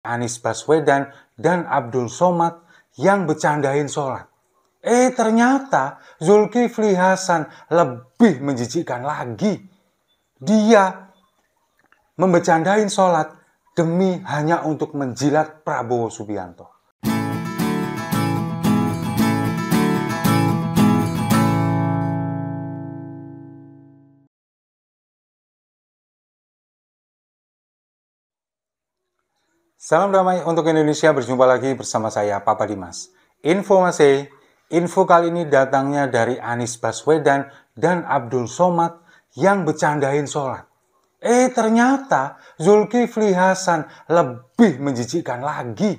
Anies Baswedan dan Abdul Somad yang bercandain sholat. Eh ternyata Zulkifli Hasan lebih menjijikkan lagi. Dia membecandain sholat demi hanya untuk menjilat Prabowo Subianto. Salam damai untuk Indonesia, berjumpa lagi bersama saya Papa Dimas. Informasi, info kali ini datangnya dari Anies Baswedan dan Abdul Somad yang bercandain sholat. Eh ternyata Zulkifli Hasan lebih menjijikkan lagi.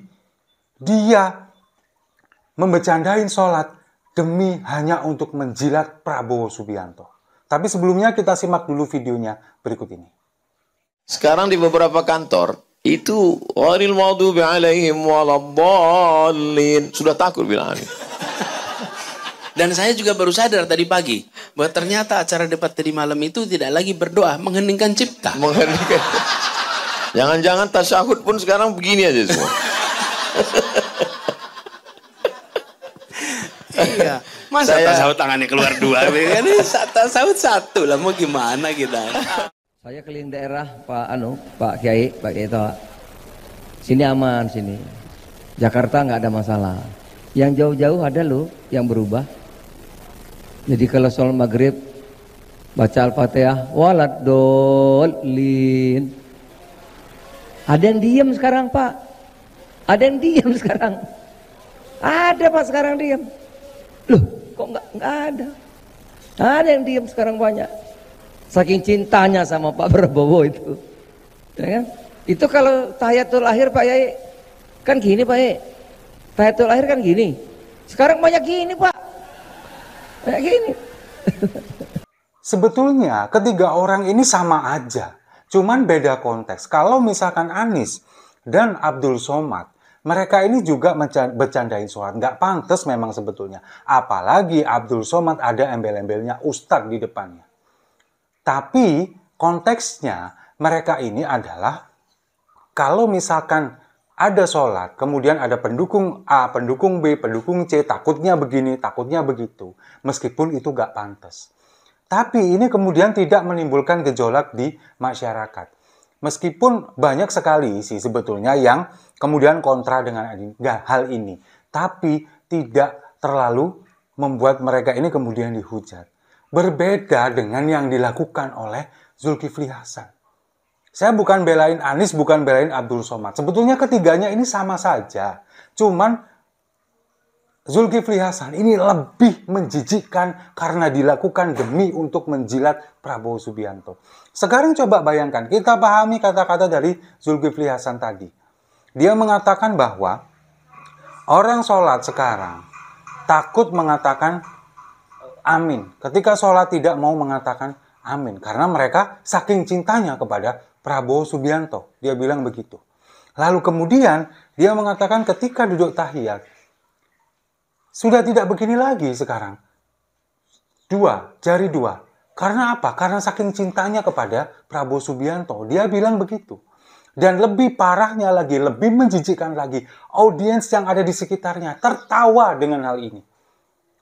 Dia membecandain sholat demi hanya untuk menjilat Prabowo Subianto. Tapi sebelumnya kita simak dulu videonya berikut ini. Sekarang di beberapa kantor, itu ghairil maghdubi alaihim waladdallin. Sudah takut bilang amin. Dan saya juga baru sadar tadi pagi bahwa ternyata acara debat tadi malam itu tidak lagi berdoa, mengheningkan cipta. Mengheningkan. Jangan-jangan tasyahud pun sekarang begini aja semua. iya. Masa saya... tasawuf tangannya keluar dua? kan tasawuf satu lah, mau gimana kita? Saya keliling daerah Pak Anu, Pak Kiai, Pak Kiai Toa. Sini aman sini. Jakarta nggak ada masalah. Yang jauh-jauh ada loh yang berubah. Jadi kalau soal maghrib baca Al-Fatihah, walad dolin. Ada yang diem sekarang Pak. Ada yang diem sekarang. Ada Pak sekarang diem. Loh, kok nggak nggak ada? Ada yang diem sekarang banyak. Saking cintanya sama Pak Prabowo itu. Ya kan? Itu kalau tahiyatul akhir Pak Yai kan gini Pak Yai. Tahiyatul akhir kan gini. Sekarang banyak gini Pak. Banyak gini. Sebetulnya ketiga orang ini sama aja. Cuman beda konteks. Kalau misalkan Anies dan Abdul Somad, mereka ini juga bercandain sholat. Nggak pantas memang sebetulnya. Apalagi Abdul Somad ada embel-embelnya Ustadz di depannya. Tapi konteksnya mereka ini adalah kalau misalkan ada sholat, kemudian ada pendukung A, pendukung B, pendukung C, takutnya begini, takutnya begitu. Meskipun itu gak pantas. Tapi ini kemudian tidak menimbulkan gejolak di masyarakat. Meskipun banyak sekali sih sebetulnya yang kemudian kontra dengan hal ini. Tapi tidak terlalu membuat mereka ini kemudian dihujat berbeda dengan yang dilakukan oleh Zulkifli Hasan. Saya bukan belain Anies, bukan belain Abdul Somad. Sebetulnya ketiganya ini sama saja. Cuman Zulkifli Hasan ini lebih menjijikkan karena dilakukan demi untuk menjilat Prabowo Subianto. Sekarang coba bayangkan, kita pahami kata-kata dari Zulkifli Hasan tadi. Dia mengatakan bahwa orang sholat sekarang takut mengatakan amin. Ketika sholat tidak mau mengatakan amin. Karena mereka saking cintanya kepada Prabowo Subianto. Dia bilang begitu. Lalu kemudian dia mengatakan ketika duduk tahiyat. Sudah tidak begini lagi sekarang. Dua, jari dua. Karena apa? Karena saking cintanya kepada Prabowo Subianto. Dia bilang begitu. Dan lebih parahnya lagi, lebih menjijikan lagi, audiens yang ada di sekitarnya tertawa dengan hal ini.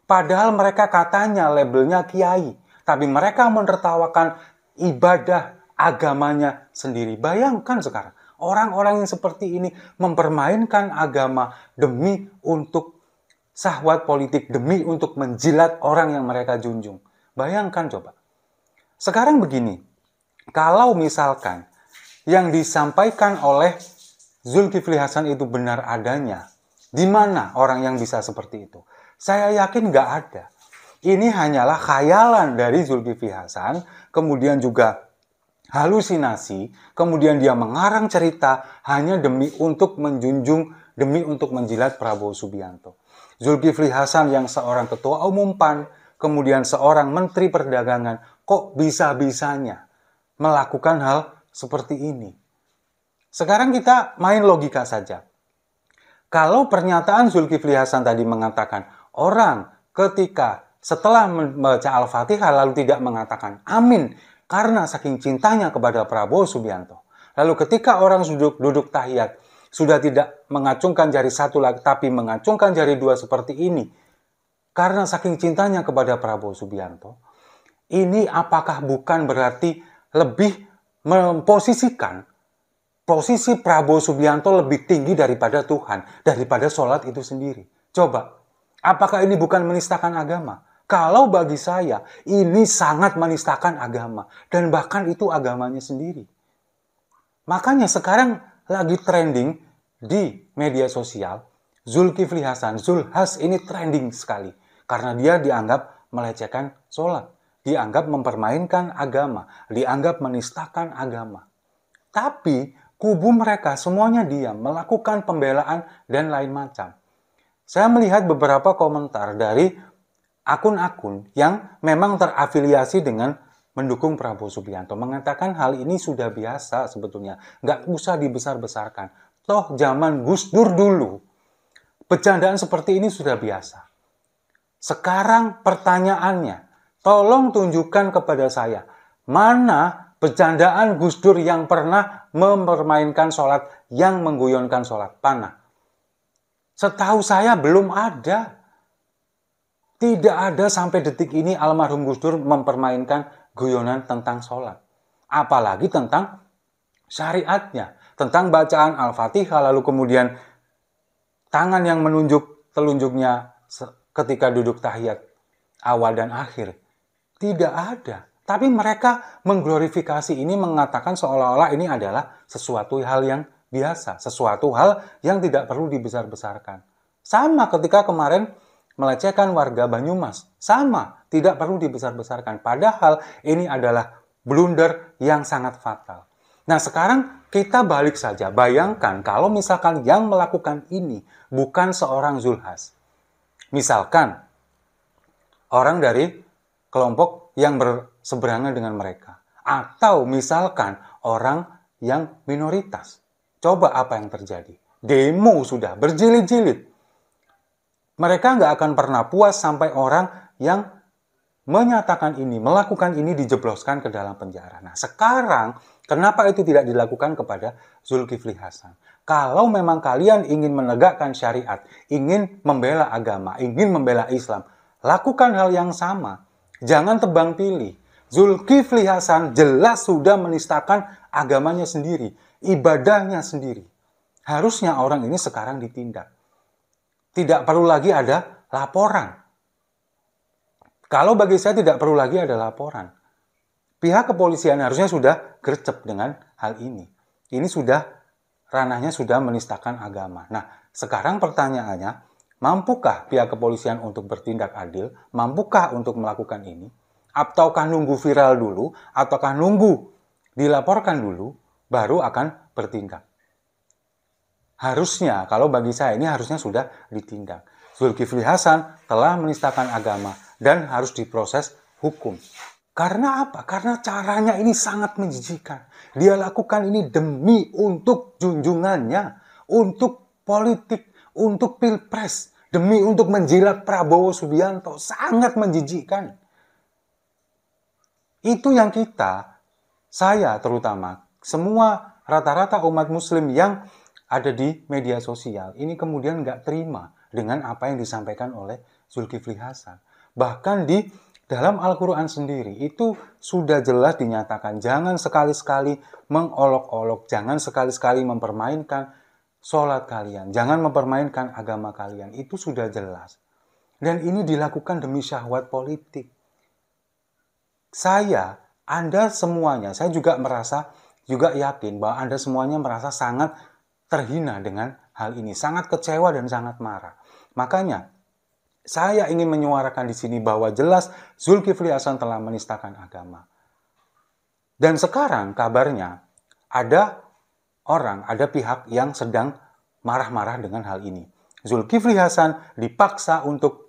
Padahal mereka katanya labelnya kiai, tapi mereka menertawakan ibadah agamanya sendiri. Bayangkan sekarang, orang-orang yang seperti ini mempermainkan agama demi untuk sahwat politik, demi untuk menjilat orang yang mereka junjung. Bayangkan coba. Sekarang begini, kalau misalkan yang disampaikan oleh Zulkifli Hasan itu benar adanya, di mana orang yang bisa seperti itu? Saya yakin nggak ada. Ini hanyalah khayalan dari Zulkifli Hasan, kemudian juga halusinasi, kemudian dia mengarang cerita hanya demi untuk menjunjung, demi untuk menjilat Prabowo Subianto. Zulkifli Hasan yang seorang ketua umum PAN, kemudian seorang menteri perdagangan, kok bisa-bisanya melakukan hal seperti ini? Sekarang kita main logika saja. Kalau pernyataan Zulkifli Hasan tadi mengatakan orang ketika setelah membaca Al-Fatihah lalu tidak mengatakan amin karena saking cintanya kepada Prabowo Subianto. Lalu ketika orang duduk duduk tahiyat sudah tidak mengacungkan jari satu lagi, tapi mengacungkan jari dua seperti ini, karena saking cintanya kepada Prabowo Subianto, ini apakah bukan berarti lebih memposisikan posisi Prabowo Subianto lebih tinggi daripada Tuhan, daripada sholat itu sendiri? Coba, apakah ini bukan menistakan agama? Kalau bagi saya, ini sangat menistakan agama. Dan bahkan itu agamanya sendiri. Makanya sekarang lagi trending di media sosial, Zulkifli Hasan, Zulhas ini trending sekali. Karena dia dianggap melecehkan sholat. Dianggap mempermainkan agama. Dianggap menistakan agama. Tapi kubu mereka semuanya diam, melakukan pembelaan dan lain macam. Saya melihat beberapa komentar dari akun-akun yang memang terafiliasi dengan mendukung Prabowo Subianto mengatakan hal ini sudah biasa sebetulnya, nggak usah dibesar-besarkan. Toh zaman Gus Dur dulu, bercandaan seperti ini sudah biasa. Sekarang pertanyaannya, tolong tunjukkan kepada saya, mana bercandaan Gus Dur yang pernah mempermainkan sholat, yang mengguyonkan sholat? Mana? Setahu saya belum ada. Tidak ada sampai detik ini almarhum Gus Dur mempermainkan guyonan tentang sholat. Apalagi tentang syariatnya. Tentang bacaan Al-Fatihah lalu kemudian tangan yang menunjuk telunjuknya ketika duduk tahiyat awal dan akhir. Tidak ada. Tapi mereka mengglorifikasi ini mengatakan seolah-olah ini adalah sesuatu hal yang biasa. Sesuatu hal yang tidak perlu dibesar-besarkan. Sama ketika kemarin melecehkan warga Banyumas. Sama, tidak perlu dibesar-besarkan. Padahal ini adalah blunder yang sangat fatal. Nah sekarang kita balik saja. Bayangkan kalau misalkan yang melakukan ini bukan seorang Zulhas. Misalkan orang dari kelompok yang berseberangan dengan mereka. Atau misalkan orang yang minoritas. Coba apa yang terjadi? Demo sudah berjilid-jilid mereka nggak akan pernah puas sampai orang yang menyatakan ini, melakukan ini dijebloskan ke dalam penjara. Nah sekarang kenapa itu tidak dilakukan kepada Zulkifli Hasan? Kalau memang kalian ingin menegakkan syariat, ingin membela agama, ingin membela Islam, lakukan hal yang sama. Jangan tebang pilih. Zulkifli Hasan jelas sudah menistakan agamanya sendiri, ibadahnya sendiri. Harusnya orang ini sekarang ditindak. Tidak perlu lagi ada laporan. Kalau bagi saya tidak perlu lagi ada laporan. Pihak kepolisian harusnya sudah gercep dengan hal ini. Ini sudah ranahnya sudah menistakan agama. Nah, sekarang pertanyaannya, mampukah pihak kepolisian untuk bertindak adil? Mampukah untuk melakukan ini? Ataukah nunggu viral dulu? Ataukah nunggu dilaporkan dulu baru akan bertindak? harusnya, kalau bagi saya ini harusnya sudah ditindak. Zulkifli Hasan telah menistakan agama dan harus diproses hukum. Karena apa? Karena caranya ini sangat menjijikan. Dia lakukan ini demi untuk junjungannya, untuk politik, untuk pilpres, demi untuk menjilat Prabowo Subianto. Sangat menjijikan. Itu yang kita, saya terutama, semua rata-rata umat muslim yang ada di media sosial ini kemudian nggak terima dengan apa yang disampaikan oleh Zulkifli Hasan. Bahkan di dalam Al-Quran sendiri itu sudah jelas dinyatakan jangan sekali-sekali mengolok-olok, jangan sekali-sekali mempermainkan sholat kalian, jangan mempermainkan agama kalian. Itu sudah jelas. Dan ini dilakukan demi syahwat politik. Saya, Anda semuanya, saya juga merasa, juga yakin bahwa Anda semuanya merasa sangat terhina dengan hal ini, sangat kecewa dan sangat marah. Makanya saya ingin menyuarakan di sini bahwa jelas Zulkifli Hasan telah menistakan agama. Dan sekarang kabarnya ada orang, ada pihak yang sedang marah-marah dengan hal ini. Zulkifli Hasan dipaksa untuk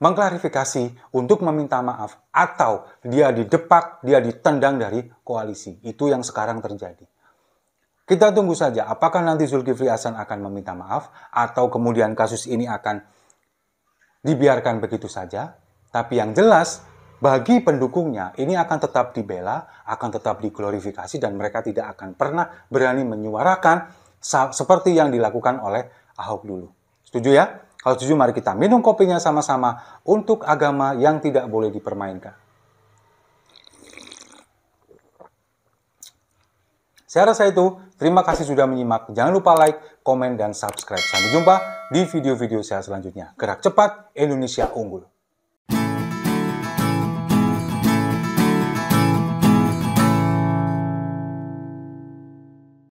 mengklarifikasi, untuk meminta maaf, atau dia didepak, dia ditendang dari koalisi. Itu yang sekarang terjadi. Kita tunggu saja apakah nanti Zulkifli Hasan akan meminta maaf atau kemudian kasus ini akan dibiarkan begitu saja. Tapi yang jelas bagi pendukungnya ini akan tetap dibela, akan tetap diglorifikasi dan mereka tidak akan pernah berani menyuarakan seperti yang dilakukan oleh Ahok dulu. Setuju ya? Kalau setuju mari kita minum kopinya sama-sama untuk agama yang tidak boleh dipermainkan. Saya rasa itu. Terima kasih sudah menyimak. Jangan lupa like, komen, dan subscribe. Sampai jumpa di video-video saya selanjutnya. Gerak cepat, Indonesia unggul.